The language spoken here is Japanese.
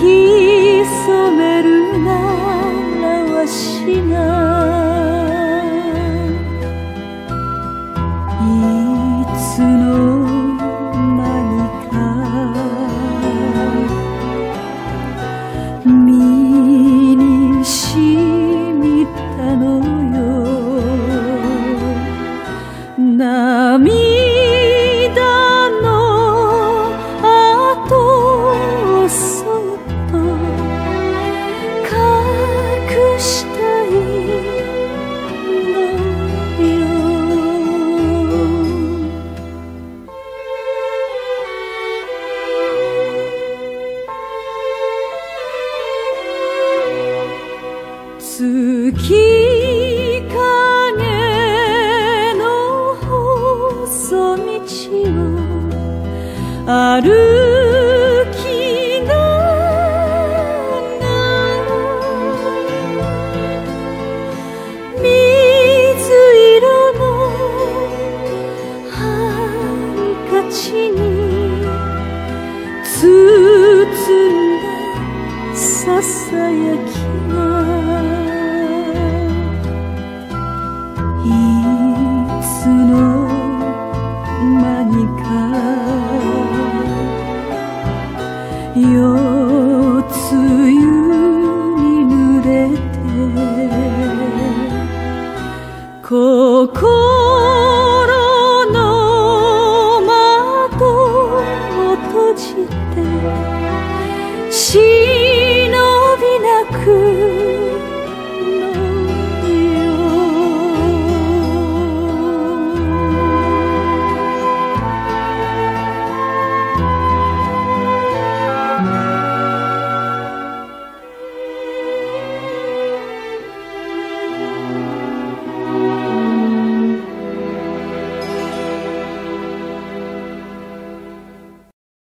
潜めるならわしがいつの間にか身にしみたのよ。涙月影の細道を歩きながら水色のハンカチにつの間にか夜露に濡れて心の窓を閉じて忍びなく